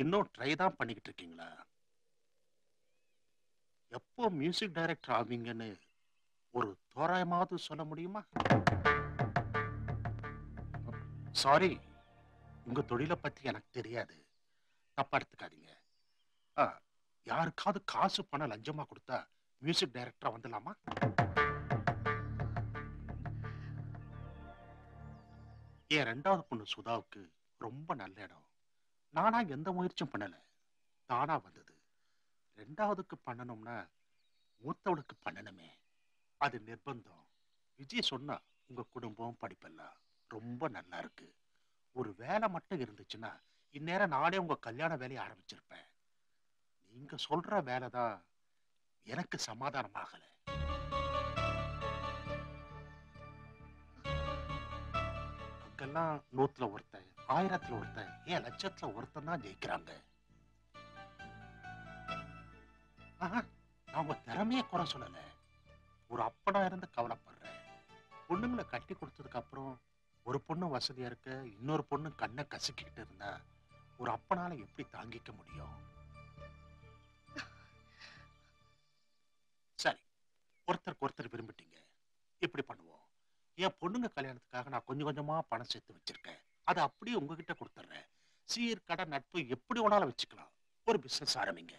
இன்னும் ட்ரை தான் பண்ணிக்கிட்டு இருக்கீங்களா எப்போ மியூசிக் டைரக்டர் ஆவீங்கன்னு ஒரு தோராயமாவது சொல்ல முடியுமா? சாரி உங்க தொழிலை பத்தி எனக்கு தெரியாது. தப்பா எடுத்துக்காதீங்க. ஆ, யாருக்காவது காசு பணம் லஞ்சமா கொடுத்தா மியூசிக் டைரக்டரா வந்துடலாமா? என் ரெண்டாவது பொண்ணு சுதாவுக்கு ரொம்ப நல்ல இடம். நானா எந்த முயற்சியும் பண்ணல. தானா வந்தது. ரெண்டாவதுக்கு பண்ணணும்னா மூத்தவளுக்கு பண்ணணுமே. அது நிர்பந்தம். விஜய் சொன்னா உங்க குடும்பம் படிப்பெல்லாம் ரொம்ப நல்லா இருக்கு. ஒரு வேலை மட்டும் இருந்துச்சுன்னா இந்நேரம் நானே உங்க கல்யாண வேலையை ஆரம்பிச்சிருப்பேன். நீங்க சொல்ற வேலை தான் எனக்கு சமாதானமாகல அங்கெல்லாம் நூத்துல ஒருத்தன் ஆயிரத்துல ஒருத்தன் ஏன் லட்சத்துல ஒருத்தன் தான் ஜெயிக்கிறாங்க? நான் உங்க திறமைய குறை சொல்லல. ஒரு அப்பனா இருந்து கவலைப்படுறேன். பொண்ணுங்களை கட்டி கொடுத்ததுக்கு அப்புறம் ஒரு பொண்ணு வசதியா இருக்க இன்னொரு பொண்ணு கண்ணை கசக்கிட்டு இருந்தா ஒரு அப்பனால எப்படி தாங்கிக்க முடியும்? சரி ஒருத்தருக்கு ஒருத்தர் விரும்பிட்டீங்க. இப்படி பண்ணுவோம். என் பொண்ணுங்க கல்யாணத்துக்காக நான் கொஞ்சம் கொஞ்சமா பணம் சேர்த்து வச்சிருக்கேன். அதை அப்படியே உங்ககிட்ட கொடுத்துட்றேன் சீர் கடை நட்பு எப்படி வேணாலும் வச்சுக்கலாம். ஒரு பிசினஸ் ஆரம்பிங்க.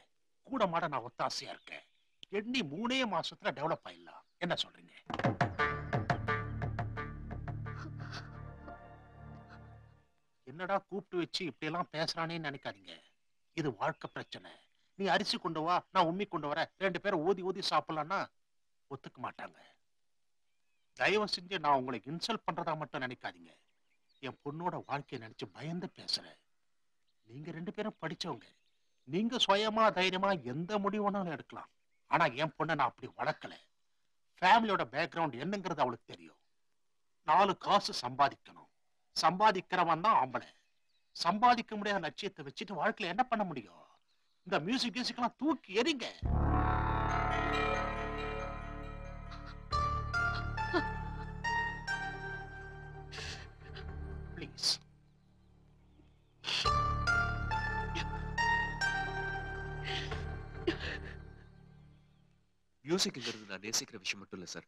கூட மாட நான் ஒத்தாசையா இருக்கேன். எண்ணி மூணே மாசத்துல டெவலப் ஆயிடலாம். என்ன சொல்றீங்க? என்னடா கூப்பிட்டு வச்சு இப்படி எல்லாம் பேசுறானேன்னு நினைக்காதீங்க. இது வாழ்க்கை பிரச்சனை. நீ அரிசி கொண்டு வா நான் உண்மை கொண்டு வரேன். ரெண்டு பேரும் ஊதி ஊதி சாப்பிடலாம்னா ஒத்துக்க மாட்டாங்க. தயவு செஞ்சு நான் உங்களை இன்சல்ட் பண்றதா மட்டும் நினைக்காதீங்க. என் பொண்ணோட வாழ்க்கையை நினைச்சு பயந்து பேசுறேன் நீங்க ரெண்டு பேரும் படிச்சவங்க. நீங்க சுயமா தைரியமா எந்த முடிவுனாலும் வேணாலும் எடுக்கலாம். ஆனா என் பொண்ணை நான் அப்படி வளர்க்கல. ஃபேமிலியோட பேக்ரவுண்ட் என்னங்கிறது அவளுக்கு தெரியும். நாலு காசு சம்பாதிக்கணும். சம்பாதிக்கிறவன் தான் ஆம்பளை. சம்பாதிக்க முடியாத லட்சியத்தை வச்சுட்டு வாழ்க்கையில என்ன பண்ண முடியும்? இந்த மியூசிக் மியூசிக்லாம் தூக்கி எறிங்க. மியூசிக்ங்கிறது நான் நேசிக்கிற விஷயம் மட்டும் இல்லை சார்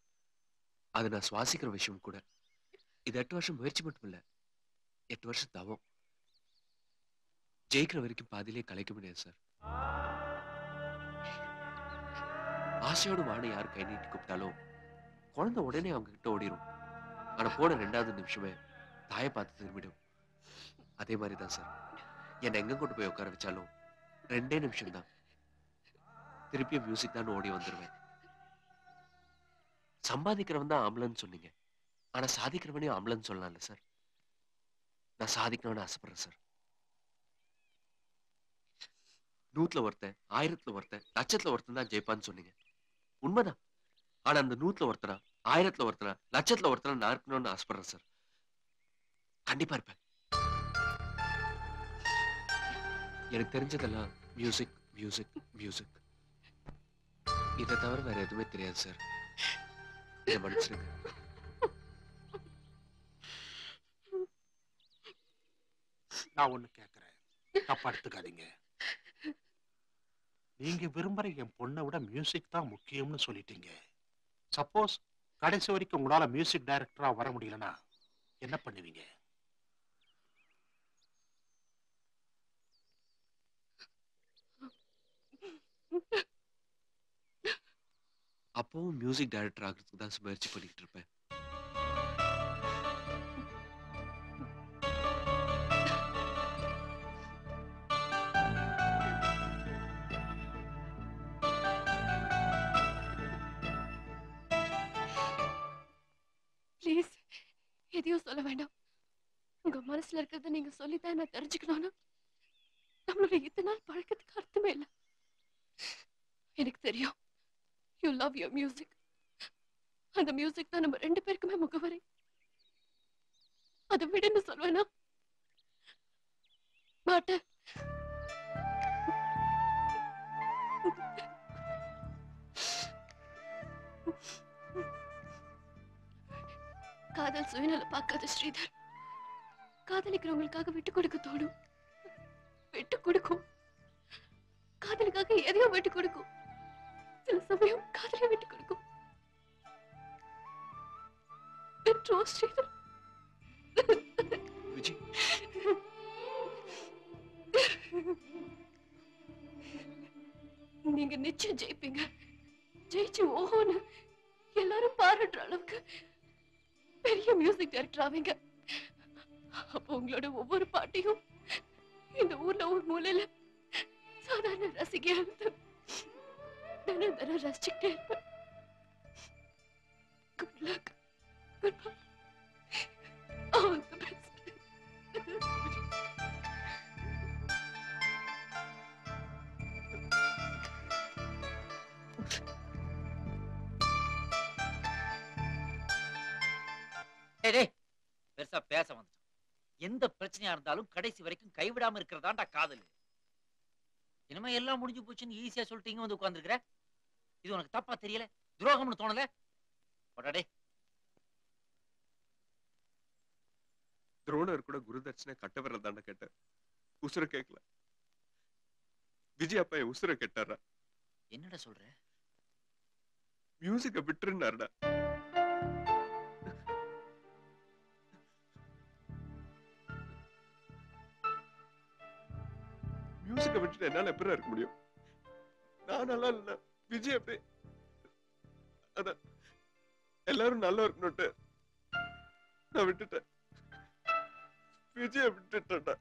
அது நான் சுவாசிக்கிற விஷயம் கூட. இது எட்டு வருஷம் முயற்சி மட்டும் இல்லை எட்டு வருஷம் தவம். ஜெயிக்கிற வரைக்கும் பாதியிலே கலைக்க முடியாது சார் ஆசையோட வாணை யார் கை நீட்டி கூப்பிட்டாலும் குழந்தை உடனே அவங்க கிட்ட ஓடிரும். ஆனா போன ரெண்டாவது நிமிஷமே தாயை பார்த்து திரும்பிடும். அதே மாதிரி தான் சார் என்னை எங்க கொண்டு போய் உட்கார வச்சாலும் ரெண்டே நிமிஷம் தான் திருப்பியும் மியூசிக் தான் ஓடி வந்துருவேன். சம்பாதிக்கிறவன் தான் ஆம்பளன்னு சொன்னீங்க. ஆனா சாதிக்கிறவனையும் ஆம்பளன்னு சொல்லலாம்ல சார்? நான் சாதிக்கணும்னு ஆசைப்படுறேன் சார். நூத்துல ஒருத்தன் ஆயிரத்துல ஒருத்தன் லட்சத்துல ஒருத்தன் தான் ஜெயிப்பான்னு சொன்னீங்க. உண்மைதான். ஆனா அந்த நூத்துல ஒருத்தனா ஆயிரத்துல ஒருத்தனா லட்சத்துல ஒருத்தனா நான் இருக்கணும்னு ஆசைப்படுறேன் சார். கண்டிப்பா இருப்பேன். எனக்கு தெரிஞ்சதெல்லாம் மியூசிக் மியூசிக் மியூசிக் இதை தவிர வேற எதுவுமே தெரியாது சார். இதை நான் ஒண்ணு கேக்குறேன். தப்பா எடுத்துக்காதீங்க. நீங்க விரும்புற என் பொண்ணை விட மியூசிக் தான் முக்கியம்னு சொல்லிட்டீங்க. சப்போஸ் கடைசி வரைக்கும் உங்களால மியூசிக் டைரக்டரா வர முடியலன்னா என்ன பண்ணுவீங்க? அப்பவும் மியூசிக் டைரக்டர் ஆகிறதுக்கு தான் முயற்சி பண்ணிக்கிட்டு இருப்பேன். ப்ளீஸ் எதையும் சொல்ல வேண்டாம். உங்க மனசுல இருக்கிறத நீங்க சொல்லித்தான் நான் தெரிஞ்சுக்கணும்னா. நம்மளோட இத்தனை நாள் பழக்கத்துக்கு அர்த்தமே இல்லை. எனக்கு தெரியும். யூ லவ் யுவர் மியூசிக் அந்த மியூசிக் தான் நம்ம ரெண்டு பேருக்குமே முகவரி. அதை விடுன்னு சொல்வேனா? மாட்டேன் காதல் சுயநல பார்க்காத ஸ்ரீதர். காதலிக்கிறவங்களுக்காக விட்டு கொடுக்க தோணும். விட்டு கொடுக்கும். காதலுக்காக எதையோ விட்டு கொடுக்கும். சில சமயம் காதலை விட்டு கொடுக்கும். ஸ்ரீதர். நீங்க நிச்சயம் ஜெயிப்பீங்க. ஜெயிச்சு ஓஹோன்னு எல்லாரும் பாராட்டுற அளவுக்கு பெரிய மியூசிக் டைரக்டர் ஆவீங்க. அப்போ உங்களோட ஒவ்வொரு பாட்டையும் இந்த ஊர்ல ஒரு மூலையில சாதாரண ரசிகையா இருந்து தினம் ரசிச்சுக்கிட்டே இருப்பேன். Good luck good bye all the best டேய் பெருசா பேச வந்துட்டோம். எந்த பிரச்சனையா இருந்தாலும் கடைசி வரைக்கும் கைவிடாம இருக்கிறதாண்டா காதல். இனிமே எல்லாம் முடிஞ்சு போச்சுன்னு ஈஸியா சொல்லிட்டு இங்க வந்து உட்கார்ந்துருக்கிற? இது உனக்கு தப்பா தெரியல? துரோகம்னு தோணல? போடா டேய் துரோணர் கூட குருதட்சணை கட்ட வரல தாண்டா கேட்டேன் உசுர கேட்கல. விஜய் அப்பா என் உசுர கேட்டாரா? என்னடா சொல்ற? மியூசிக்க விட்டுருந்தாருடா மியூசிக்க விட்டுட்டு என்னால எப்படி இருக்க முடியும்? நான் நல்லா இல்ல. விஜய் அப்படி அதான் எல்லாரும் நல்லா இருக்கணும்ட்டு நான் விட்டுட்டேன். விஜய விட்டுட்டேன்டா.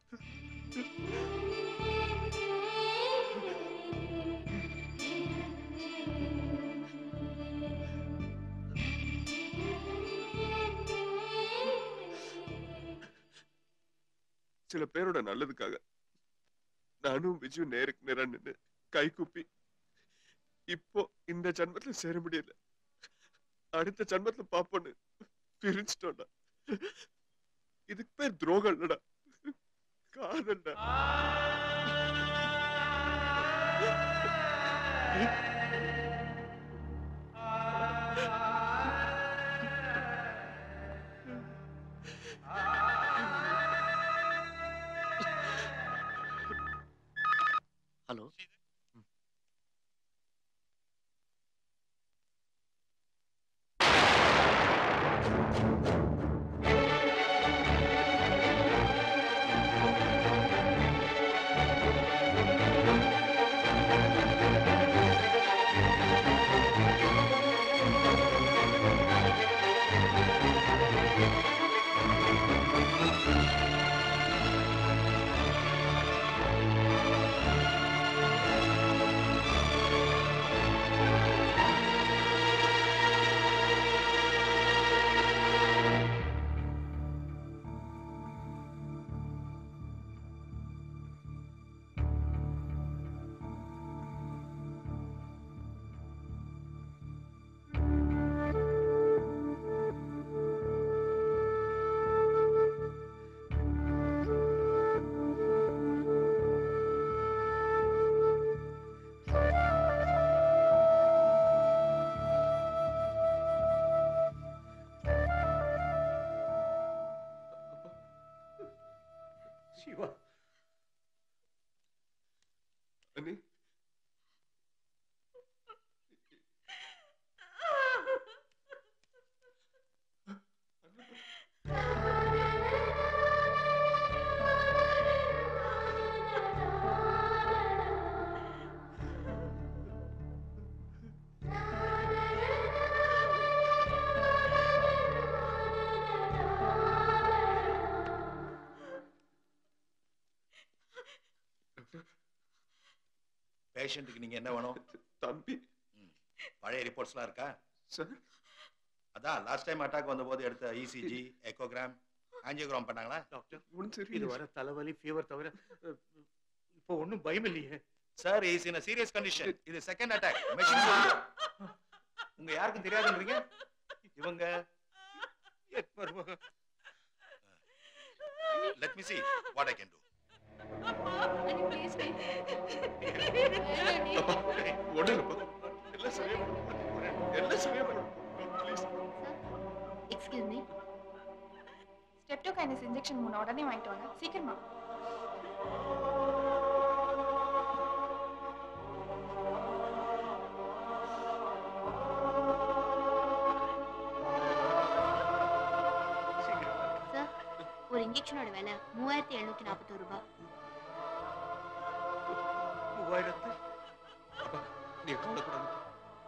சில பேரோட நல்லதுக்காக நானும் விஜயும் நேருக்கு நேரா நின்னு கை கூப்பி இப்போ இந்த ஜென்மத்துல சேர முடியல. அடுத்த ஜென்மத்துல பாப்போன்னு பிரிஞ்சிட்டோம்டா. இதுக்கு பேர் துரோகம் இல்லடா. காதல்டா. சிவா அண்ணி பேஷண்ட்டுக்கு நீங்க என்ன வேணும்? தம்பி. பழைய ரிப்போர்ட்ஸ்லாம் இருக்கா? சார் அதான் லாஸ்ட் டைம் அட்டாக் வந்தபோது எடுத்த இசிஜி எக்கோகிராம் ஆஞ்சியோகிராம் பண்ணாங்களா? டாக்டர் ஒன்றும் இது சரி வர தலைவலி ஃபீவர் தவிர இப்போ ஒண்ணும் பயம் இல்லையே. Sir is in serious condition இது செகண்ட் அட்டாக் மெஷின் உங்க யாருக்கும் தெரியாதுன்றீங்க இவங்க. Let me see what i can do. Excuse me streptokinase injection மூணு உடனே வாங்கிட்டு வாங்க. சீக்கிரமா. ஒரு இன்ஜெக்ஷனோட விலை மூவாயிரத்தி எழுநூத்தி நாற்பத்தோரு ரூபாய்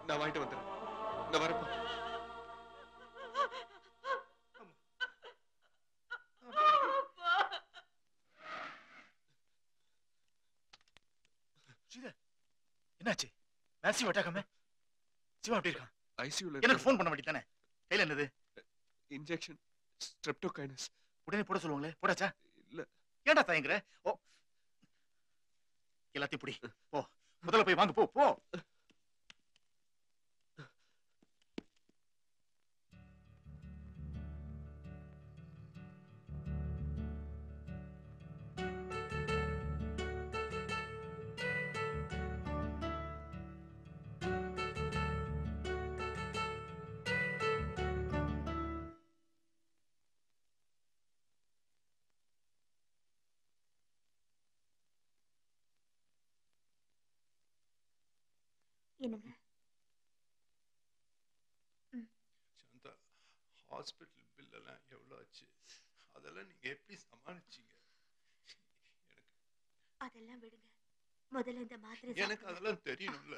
நான் வாங்கிட்டு வந்துடுறேன். நான் வரப்பா என்னாச்சு? மேசிவ் அட்டாக்காம சிவா எப்படி இருக்கான்? ஐசியூல எனக்கு ஃபோன் பண்ண வேண்டியதானே கையில என்னது? இன்ஜெக்ஷன் ஸ்ட்ரெப்டோகைனஸ் உடனே போட சொல்லுவாங்களே? போடாச்சா இல்ல. ஏன்டா தயங்குற? ஓ. எல்லாத்தையும் பிடி. போ. முதல்ல போய் வாங்க போ போ. என்னங்க சாந்தா ஹாஸ்பிட்டல் பில் எல்லாம் எவ்வளோ ஆச்சு அதெல்லாம் நீங்க எப்படி சமாளிச்சீங்க அதெல்லாம் விடுங்க முதல்ல இந்த மாத்திரை எனக்கு சாப்பிடுங்க. அதெல்லாம் தெரியணும்ல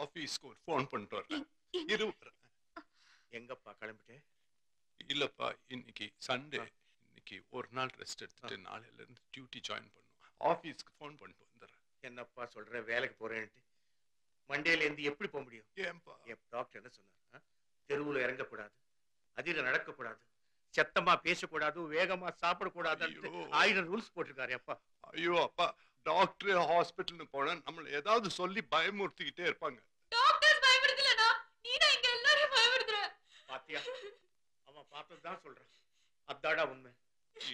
ஆபீஸ்க்கு ஒரு ஃபோன் பண்ணிட்டு வரேன் இரு. எங்கப்பா கிளம்பிட்டேன் இல்லப்பா இன்னைக்கு சண்டே இன்னைக்கு ஒரு நாள் ரெஸ்ட் எடுத்துட்டு நாளையில இருந்து டியூட்டி ஜாயின் பண்ணும் ஆபீஸ்க்கு ஃபோன் பண்ணிட்டு வந்துடுறேன். என்னப்பா சொல்ற? வேலைக்கு போறேன்ட்டு. மண்டேல இருந்து எப்படி போக முடியும்? ஏன்பா? என் டாக்டர் என்ன சொன்னார்? தெருவுல இறங்கக்கூடாது. அதில நடக்கக்கூடாது. சத்தமா பேசக்கூடாது வேகமா சாப்பிடக்கூடாது ஐயோ. ஆயிரம் ரூல்ஸ் போட்டிருக்காரு அப்பா ஐயோ அப்பா. டாக்டர் ஹாஸ்பிட்டல்னு போனா நம்மள ஏதாவது சொல்லி பயமுறுத்திக்கிட்டே இருப்பாங்க டாக்டர்ஸ் பயப்படுத்தலனா நீனா இங்க எல்லாரும் பயப்படுத்துற பாத்தியா அவன் பார்த்ததுதான் சொல்றான். அதாடா உண்மை.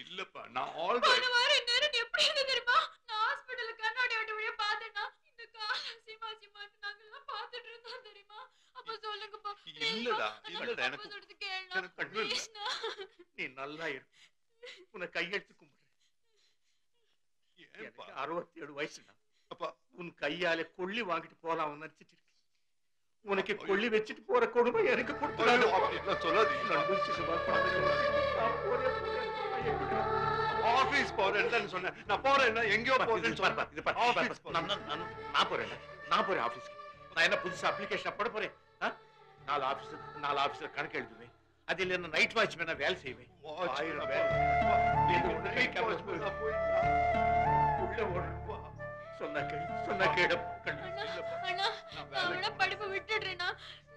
இல்லப்பா நான் ஆல்ரெடி போன வாரம் நேரம் நீ எப்படி இருந்த தெரியுமா? நான் ஹாஸ்பிடல்ல கண்ணாடி வட்ட வழியா பார்த்தேன்னா இந்த கால சிமா நாங்க எல்லாம் பார்த்துட்டு இருந்தோம் தெரியுமா? அப்ப சொல்லுங்கப்பா. இல்லடா இல்லடா எனக்கு சொல்றது எனக்கு. ப்ளீஸ்ண்ணா நீ நல்லா இரு. உன்னை கையெடுத்து கும்பிடுறேன். அறுபத்தி ஏழு வயசுடா. அப்பா. உன் கையால கொள்ளி வாங்கிட்டு போலாம் நினைச்சிட்டு உனக்கு. கொள்ளி வச்சுட்டு போற கொடுமை எனக்கு போறேன், போறேன், போறேன், எங்கிட்ட ஆபீஸ் போறேன்னு சொன்னேன். நான் போறேன்னா எங்கேயோ போறேன்னு பாரு, இது. நான், போறேன் நான் போறேன் ஆபீஸ்க்கு. நான் என்ன புதுசா அப்ளிகேஷன் போட போறேன்? ஆ? நாலு ஆபீஸ் நாலு ஆபீஸ்ல கணக்கு எழுதுவேன். அதில் என்ன நைட் வாட்ச்மேனா வேலை செய்வேன். ஆயிரம் வேலை. சொன்னா கேளு சொன்னா கேளு. படிப்பை விட்டுடுறேனா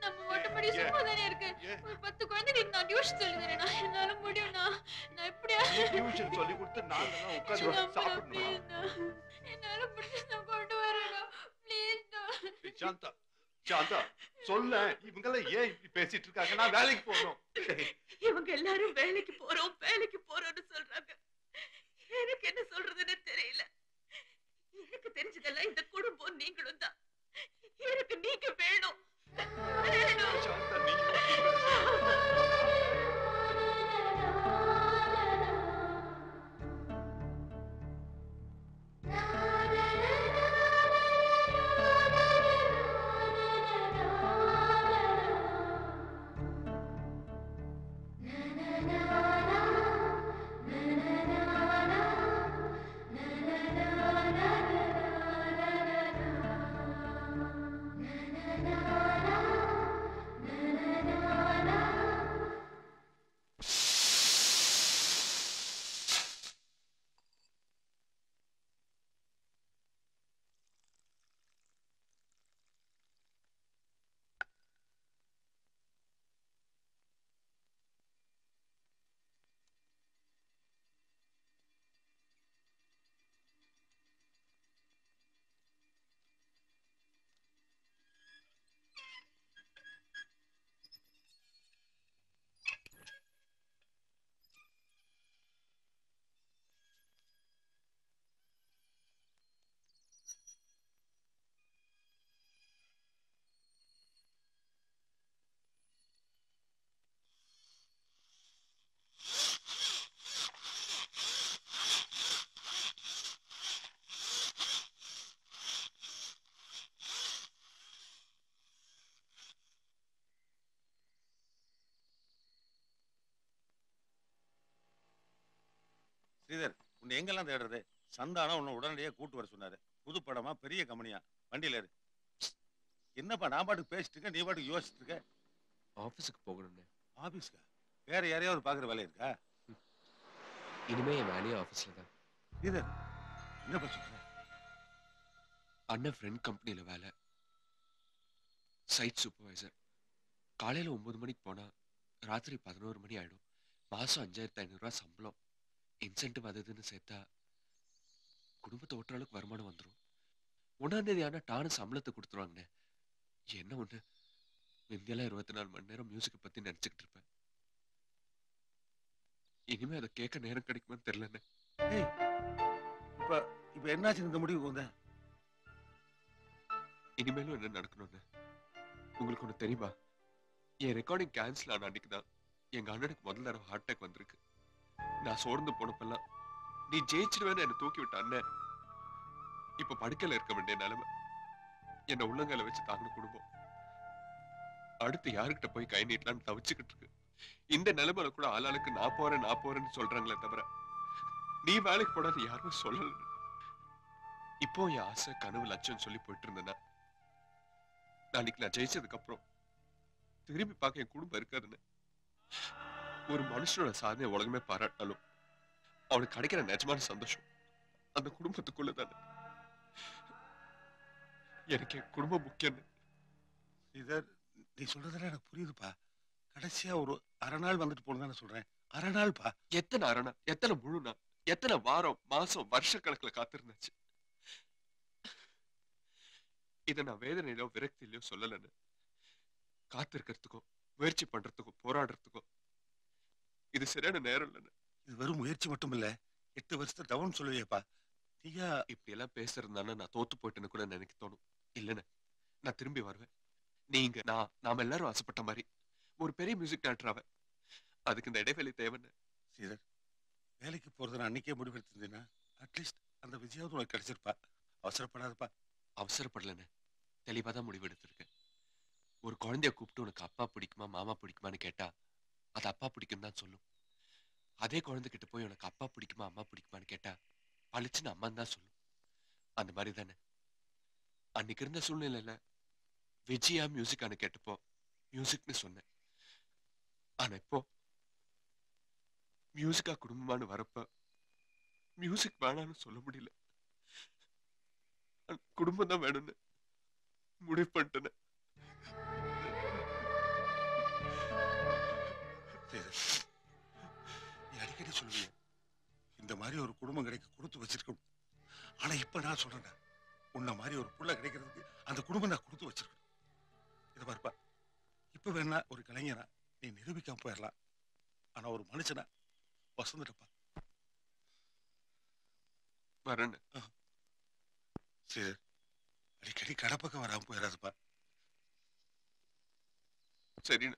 நம்ம ஓட்டப்படி ஏன்? சும்மா தானே இருக்கு. ஏன்? ஒரு பத்து குழந்தைகளுக்கு நான் டியூஷன் சொல்லி தரேனா என்னால முடியும்ண்ணா. நான் எப்படியா நீ டியூஷன் சொல்லி கொடுத்து உட்கார்ந்து சாப்பிடணும் என்னால முடிஞ்சு நான் கொண்டு வரேண்ணா. ப்ளீஸ்ண்ணா சாந்தா சாந்தா சொல்ல இவங்கெல்லாம் ஏன் இப்படி பேசிட்டு இருக்காங்க? நான் வேலைக்கு போகணும். இவங்க எல்லாரும் வேலைக்கு போறோம் வேலைக்கு ஸ்ரீதர் உன்னை எங்கெல்லாம் தேடுறது? சந்தானம் உன்னை உடனடியாக கூட்டு வர சொன்னாரு. புது படமா பெரிய கம்பெனியா? வண்டியில இரு என்னப்பா நான் பாட்டுக்கு பேசிட்டு இருக்கேன் நீ பாட்டுக்கு யோசிச்சுட்டு இருக்க? ஆஃபீஸுக்கு போகணும்னு. ஆபீஸ்க்கா? வேற யாரையாவது பாக்குற வேலை இருக்கா? இனிமே என் வேலையே ஆஃபீஸில் தான். ஸ்ரீதர் என்ன சொல்ற அண்ணன் ஃப்ரெண்ட் கம்பெனியில் வேலை. சைட் சூப்பர்வைசர் காலையில் ஒன்பது மணிக்கு போனால் ராத்திரி பதினோரு மணி ஆயிடும். மாதம் அஞ்சாயிரத்து ஐநூறுரூவா சம்பளம். இன்சென்டிவ் அது இதுன்னு சேர்த்தா குடும்பத்தை ஓட்டுற அளவுக்கு வருமானம் வந்துடும் ஒன்றாம் தேதி ஆனால் டானு சம்பளத்தை கொடுத்துருவாங்கண்ணே. என்ன ஒன்று இந்தியாவில் இருபத்தி நாலு மணி நேரம் மியூசிக்கை பற்றி நினச்சிக்கிட்டு இருப்பேன். இனிமே அதை கேட்க நேரம் கிடைக்குமான்னு தெரிலண்ணே இப்ப இப்ப என்னாச்சு இந்த முடிவுக்கு வந்த? இனிமேலும் என்ன நடக்கணும்னு? உங்களுக்கு ஒண்ணு தெரியுமா? என் ரெக்கார்டிங் கேன்சல் ஆன அன்னைக்கு தான் எங்க அண்ணனுக்கு முதல் தடவை ஹார்ட் அட்டாக் வந்திருக்கு. நான் சோர்ந்து போனப்பெல்லாம் நீ ஜெயிச்சிடுவேன்னு என்ன தூக்கி விட்ட அண்ணன். இப்ப படுக்கையில இருக்க வேண்டிய நிலைமை. என்ன உள்ளங்கால வச்சு தாங்கின குடும்பம். அடுத்து யாருக்கிட்ட போய் கை நீட்டலாம்னு தவிச்சுக்கிட்டு இருக்கு. இந்த நிலைமையில கூட ஆளாளுக்கு நான் போறேன் நான் போறேன்னு சொல்றாங்களே தவிர நீ வேலைக்கு போடாது யாருமே சொல்லல. இப்போ என் ஆசை கனவு லட்சம் சொல்லி போயிட்டு இருந்தேன்னா நாளைக்கு நான் ஜெயிச்சதுக்கு அப்புறம் திரும்பி பார்க்க என் குடும்பம் இருக்காதுன்னு. ஒரு மனுஷனோட சாதனை உலகமே பாராட்டினாலும் அவனுக்கு கிடைக்கிற நிஜமான சந்தோஷம் அந்த குடும்பத்துக்குள்ள தானே. எனக்கு என் குடும்பம் முக்கியம். ஸ்ரீதர் நீ சொல்றதெல்லாம் எனக்கு புரியுதுப்பா. கடைசியா ஒரு அரை நாள் வந்துட்டு போனதானே சொல்றேன். அரை நாள்ப்பா. எத்தனை அரை நாள் எத்தனை முழு நாள் எத்தனை வாரம் மாசம் வருஷ கணக்குல காத்திருந்தாச்சு. இதை நான் வேதனையிலோ விரக்தியிலோ சொல்லலைன்னு. காத்திருக்கிறதுக்கும் முயற்சி பண்றதுக்கும் போராடுறதுக்கும் இது சரியான நேரம் இல்லைன்னு. இது வெறும் முயற்சி மட்டும் இல்ல எட்டு வருஷத்தை டவுன் சொல்லுவியப்பா. நீயா இப்படி எல்லாம் பேசுறதுனால நான் தோத்து போயிட்டேன்னு கூட எனக்கு தோணும். இல்லைன்னு. நான் திரும்பி வருவேன். நீங்க நான் நாம எல்லாரும் ஆசைப்பட்ட மாதிரி. ஒரு பெரிய மியூசிக் டேரக்டர் ஆவேன். அதுக்கு இந்த இடைவெளி தேவைன்னு. ஸ்ரீதர் வேலைக்கு போறதை நான் அன்னைக்கே முடிவெடுத்திருந்தேன்னா அட்லீஸ்ட் அந்த விஜயாவது உனக்கு கிடைச்சிருப்பா. அவசரப்படாதப்பா. அவசரப்படலன்னு. தெளிவா தான் முடிவெடுத்திருக்கேன். ஒரு குழந்தைய கூப்பிட்டு உனக்கு அப்பா பிடிக்குமா மாமா பிடிக்குமான்னு கேட்டா அது அப்பா பிடிக்கும் தான் சொல்லும். அதே குழந்தைகிட்ட போய் உனக்கு அப்பா பிடிக்குமா அம்மா பிடிக்குமான்னு கேட்டா பளிச்சுன்னு அம்மான்னு தான் சொல்லும். அந்த மாதிரி தானே. அன்னைக்கு இருந்த சூழ்நிலையில விஜயா மியூசிக்கானு கேட்டப்போ மியூசிக்னு சொன்னேன். ஆனா இப்போ மியூசிக்கா குடும்பமானு வரப்ப மியூசிக் வேணான்னு சொல்ல முடியல. குடும்பம் தான் வேணும்னு முடிவு பண்ணிட்டேன்னு ஸ்ரீதர் நீ அடிக்கடி சொல்லுவிய இந்த மாதிரி ஒரு குடும்பம் கிடைக்க கொடுத்து வச்சிருக்கணும். ஆனா இப்ப நான் சொல்றேன் உன்ன மாதிரி ஒரு புள்ள கிடைக்கிறதுக்கு அந்த குடும்பம் நான் கொடுத்து வச்சிருக்கணும். இதை பாருப்பா இப்ப வேணா ஒரு கலைஞனா நீ நிரூபிக்காம போயிடலாம் ஆனா ஒரு மனுஷனா வசந்துட்டப்பா வரேன்னு. சரி அடிக்கடி கடப்பக்கம் வராம போயிடாதுப்பா சரிண்ணே